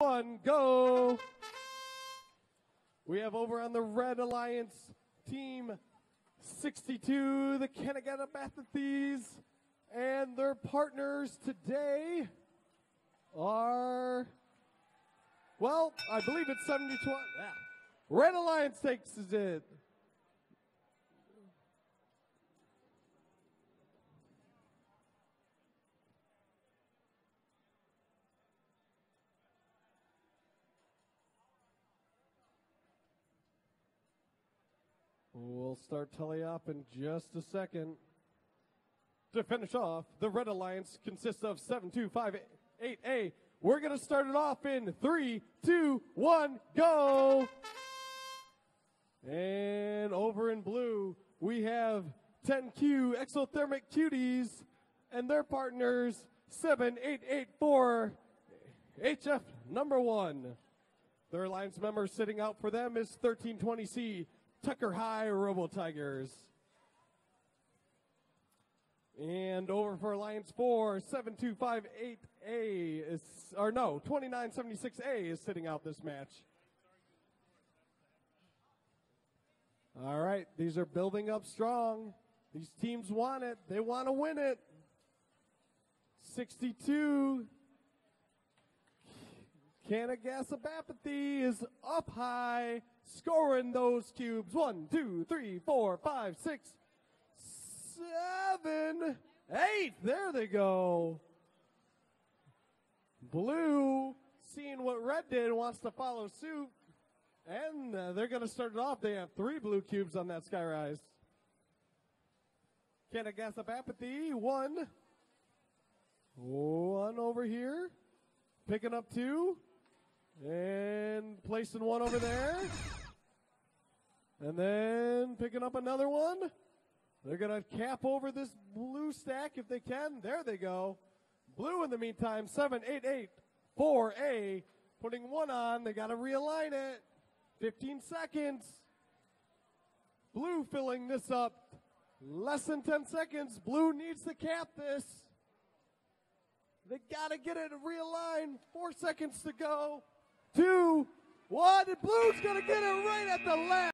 one, go. We have over on the Red Alliance team 62, the Kanagasabapathys, and their partners today are, well, I believe it's 70 20. Yeah. Red Alliance takes it. We'll start Tully up in just a second. To finish off, the Red Alliance consists of 7258A. We're going to start it off in three, two, one, go. And over in blue, we have 10Q Exothermic Quties and their partners 7884 HF number one. Their alliance member sitting out for them is 1320C Tucker High Robo Tigers. And over for Alliance 4, 7258A is, or no, 2976A is sitting out this match. All right, these are building up strong. These teams want it. They want to win it. 62. Kanagasa is up high, scoring those cubes. One, two, three, four, five, six, seven, eight. There they go. Blue, seeing what red did, wants to follow suit. And uh, they're going to start it off. They have three blue cubes on that Skyrise. Kanagasabapathy, one. One over here. Picking up two. Placing one over there. And then picking up another one. They're going to cap over this blue stack if they can. There they go. Blue in the meantime, 788 4A. Putting one on. They got to realign it. 15 seconds. Blue filling this up. Less than 10 seconds. Blue needs to cap this. They got to get it realigned. Four seconds to go. Two, one, and Blue's going to get it right at the last.